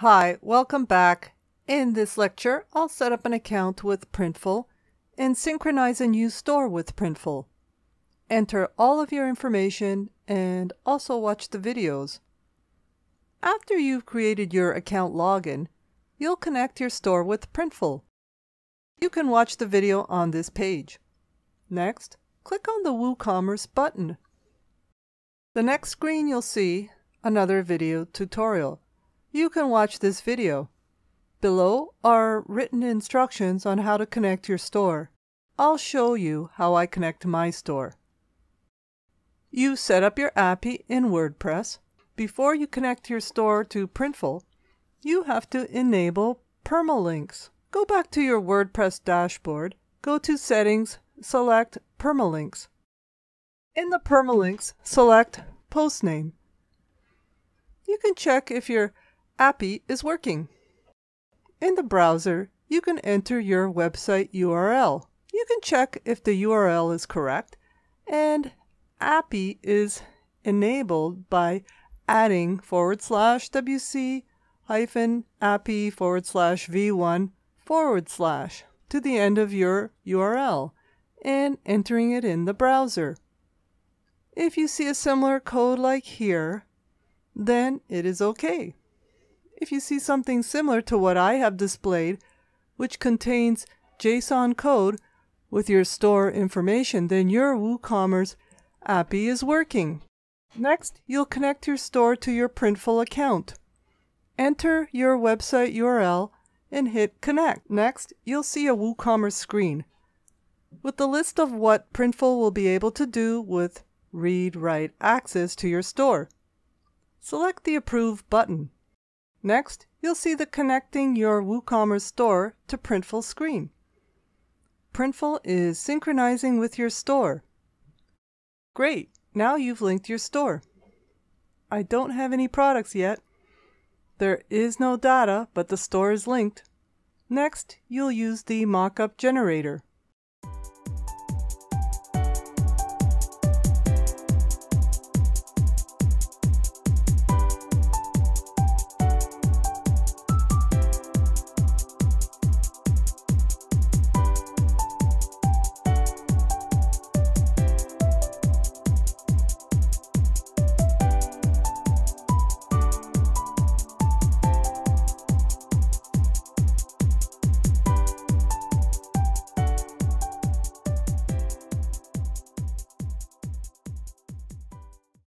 Hi, welcome back. In this lecture, I'll set up an account with Printful and synchronize a new store with Printful. Enter all of your information and also watch the videos. After you've created your account login, you'll connect your store with Printful. You can watch the video on this page. Next, click on the WooCommerce button. The next screen you'll see another video tutorial you can watch this video. Below are written instructions on how to connect your store. I'll show you how I connect my store. You set up your API in WordPress. Before you connect your store to Printful, you have to enable permalinks. Go back to your WordPress dashboard, go to Settings, select Permalinks. In the permalinks, select Post Name. You can check if your API is working. In the browser, you can enter your website URL. You can check if the URL is correct, and API is enabled by adding forward slash WC hyphen API forward slash V1 forward slash to the end of your URL and entering it in the browser. If you see a similar code like here, then it is okay. If you see something similar to what I have displayed, which contains JSON code with your store information, then your WooCommerce API is working. Next, you'll connect your store to your Printful account. Enter your website URL and hit connect. Next, you'll see a WooCommerce screen with the list of what Printful will be able to do with read-write access to your store. Select the Approve button. Next, you'll see the Connecting your WooCommerce store to Printful screen. Printful is synchronizing with your store. Great, now you've linked your store. I don't have any products yet. There is no data, but the store is linked. Next, you'll use the mockup generator.